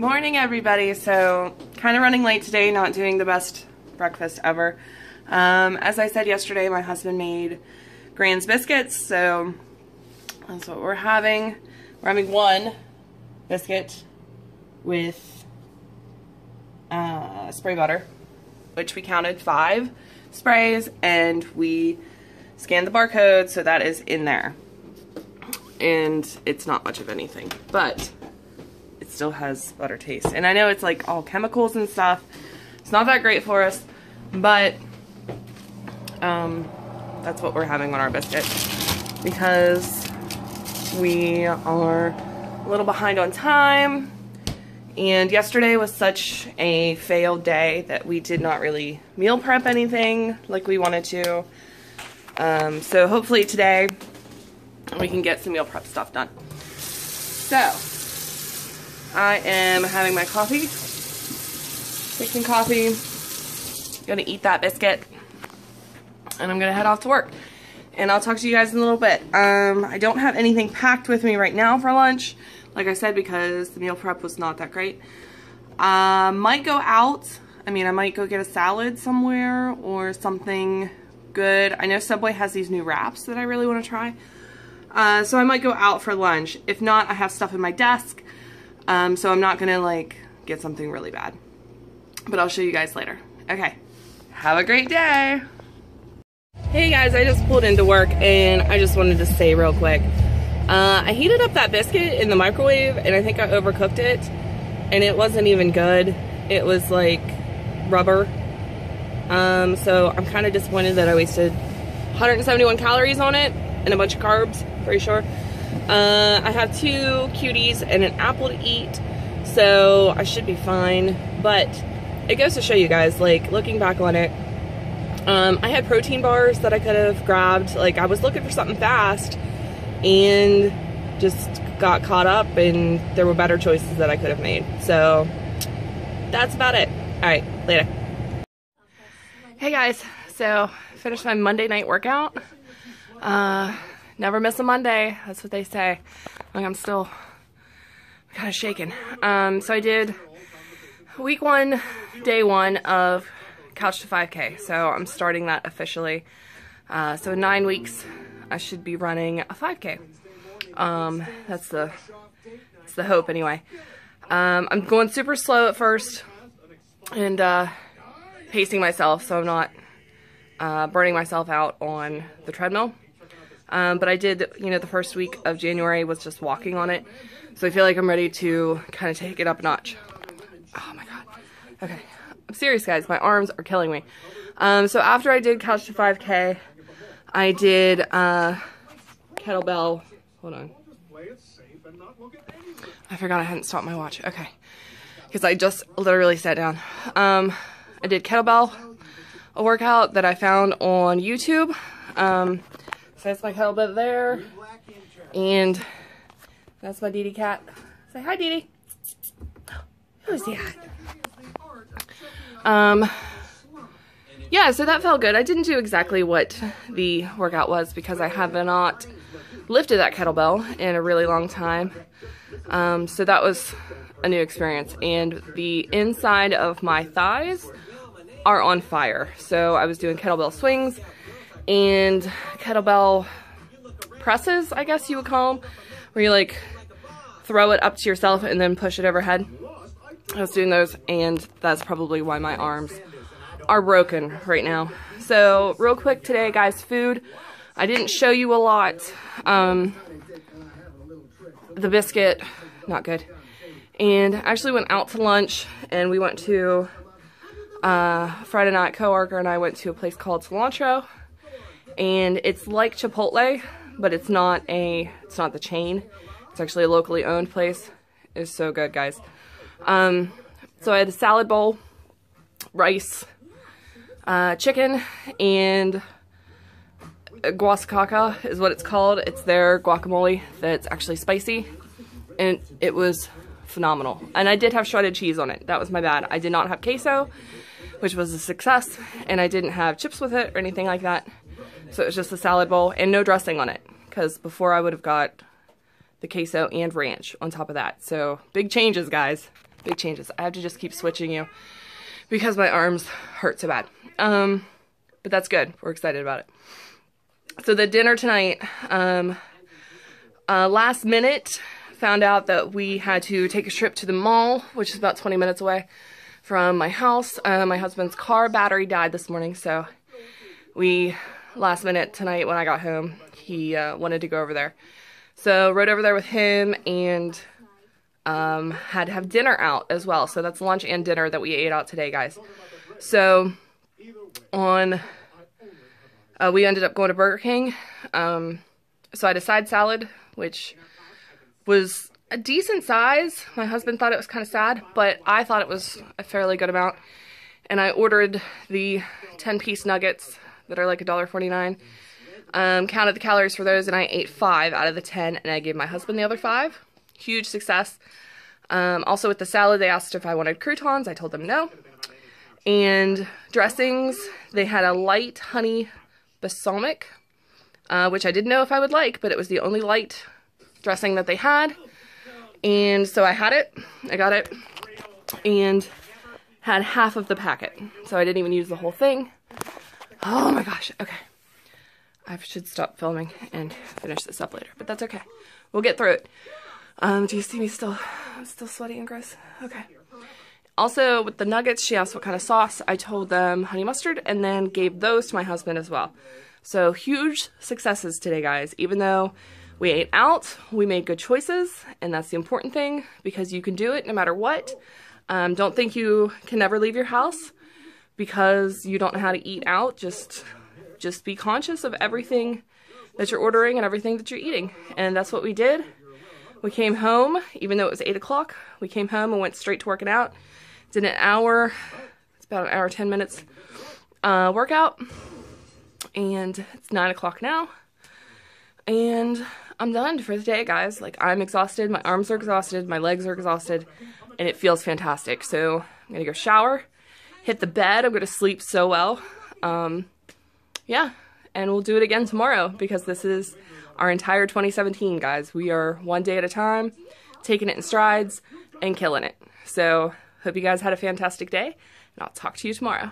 Morning, everybody. So, kind of running late today, not doing the best breakfast ever. Um, as I said yesterday, my husband made Grands biscuits, so that's what we're having. We're having one biscuit with uh, spray butter, which we counted five sprays, and we scanned the barcode, so that is in there. And it's not much of anything, but it still has butter taste. And I know it's like all chemicals and stuff. It's not that great for us, but um, that's what we're having on our biscuit because we are a little behind on time. And yesterday was such a failed day that we did not really meal prep anything like we wanted to. Um, so hopefully today we can get some meal prep stuff done. So, I am having my coffee, making coffee, gonna eat that biscuit, and I'm gonna head off to work. And I'll talk to you guys in a little bit. Um, I don't have anything packed with me right now for lunch, like I said, because the meal prep was not that great. Uh, might go out. I mean, I might go get a salad somewhere or something good. I know Subway has these new wraps that I really want to try. Uh, so I might go out for lunch. If not, I have stuff in my desk. Um, so I'm not to like get something really bad. But I'll show you guys later. Okay. Have a great day. Hey guys, I just pulled into work and I just wanted to say real quick. Uh, I heated up that biscuit in the microwave and I think I overcooked it. And it wasn't even good. It was like rubber. Um, so I'm kind of disappointed that I wasted 171 calories on it and a bunch of carbs, pretty sure. Uh, I have two cuties and an apple to eat, so I should be fine. But it goes to show you guys, like, looking back on it, um, I had protein bars that I could have grabbed. Like, I was looking for something fast and just got caught up, and there were better choices that I could have made. So, that's about it. All right, later. Hey guys, so finished my Monday night workout. Uh, never miss a Monday. That's what they say. Like I'm still kind of shaking. Um, so I did week one, day one of Couch to 5K. So I'm starting that officially. Uh, so in nine weeks, I should be running a 5K. Um, that's the that's the hope anyway. Um, I'm going super slow at first and uh, pacing myself so I'm not uh, burning myself out on the treadmill. Um, but I did, you know, the first week of January was just walking on it. So I feel like I'm ready to kind of take it up a notch. Oh my god. Okay. I'm serious, guys. My arms are killing me. Um, so after I did Couch to 5K, I did uh, kettlebell. Hold on. I forgot I hadn't stopped my watch. Okay. Because I just literally sat down. Um, I did kettlebell, a workout that I found on YouTube. Um, so that's my kettlebell there. And that's my Dee cat. Say hi, Dee. Who's that? Um, yeah, so that felt good. I didn't do exactly what the workout was because I have not lifted that kettlebell in a really long time. Um, so that was a new experience. And the inside of my thighs are on fire. So I was doing kettlebell swings and kettlebell presses, I guess you would call them, where you like throw it up to yourself and then push it overhead. I was doing those and that's probably why my arms are broken right now. So real quick today, guys, food. I didn't show you a lot. Um, the biscuit, not good. And I actually went out to lunch and we went to, uh, Friday night, coworker and I went to a place called Cilantro. And it's like Chipotle, but it's not a, it's not the chain. It's actually a locally owned place. It's so good, guys. Um, so I had a salad bowl, rice, uh, chicken, and guasacaca is what it's called. It's their guacamole that's actually spicy, and it was phenomenal. And I did have shredded cheese on it. That was my bad. I did not have queso, which was a success, and I didn't have chips with it or anything like that. So it was just a salad bowl and no dressing on it, because before I would have got the queso and ranch on top of that. So big changes, guys. big changes. I have to just keep switching you because my arms hurt so bad. Um, but that's good. We're excited about it. So the dinner tonight, um, uh, last minute, found out that we had to take a trip to the mall, which is about 20 minutes away from my house. Uh, my husband's car battery died this morning, so we, last minute tonight when I got home, he uh, wanted to go over there. So rode over there with him and um, had to have dinner out as well. So that's lunch and dinner that we ate out today, guys. So on, uh, we ended up going to Burger King. Um, so I had a side salad, which was a decent size. My husband thought it was kind of sad, but I thought it was a fairly good amount. And I ordered the 10 piece nuggets that are like $1.49. Um, counted the calories for those and I ate five out of the 10 and I gave my husband the other five. Huge success. Um, also with the salad, they asked if I wanted croutons. I told them no. And dressings, they had a light honey balsamic, uh, which I didn't know if I would like, but it was the only light dressing that they had. And so I had it, I got it, and had half of the packet. So I didn't even use the whole thing. Oh my gosh, okay. I should stop filming and finish this up later, but that's okay. We'll get through it. Um, do you see me still, I'm still sweaty and gross? Okay. Also, with the nuggets, she asked what kind of sauce. I told them honey mustard and then gave those to my husband as well. So huge successes today, guys. Even though we ate out, we made good choices, and that's the important thing because you can do it no matter what. Um, don't think you can never leave your house because you don't know how to eat out. Just, just be conscious of everything that you're ordering and everything that you're eating. And that's what we did. We came home, even though it was 8 o'clock, we came home and went straight to working out. Did an hour, it's about an hour, 10 minutes uh, workout. And it's 9 o'clock now. And I'm done for the day, guys. Like, I'm exhausted. My arms are exhausted. My legs are exhausted. And it feels fantastic. So, I'm going to go shower, hit the bed. I'm going to sleep so well. Um, yeah. And we'll do it again tomorrow because this is our entire 2017, guys. We are one day at a time, taking it in strides and killing it. So, hope you guys had a fantastic day, and I'll talk to you tomorrow.